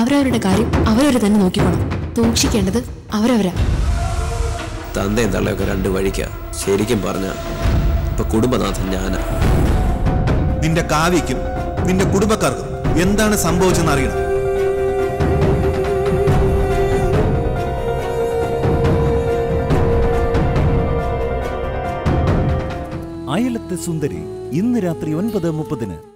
അവരവരുടെ കാര്യം അവരവർ തന്നെ നോക്കിക്കോണം. സൂക്ഷിക്കേണ്ടത് അവരവരാ. തന്തയും തള്ളയൊക്കെ രണ്ട് വഴിക്ക. ശരിക്കും പറഞ്ഞ ഇപ്പൊ കുടുംബനാഥൻ ഞാനാ. നിന്റെ കാവ്യക്കും നിന്റെ കുടുംബക്കാർക്കും എന്താണ് സംഭവിച്ചെന്ന് അറിയണം. അയലത്തെ സുന്ദരി ഇന്ന് രാത്രി ഒൻപത് മുപ്പതിന്.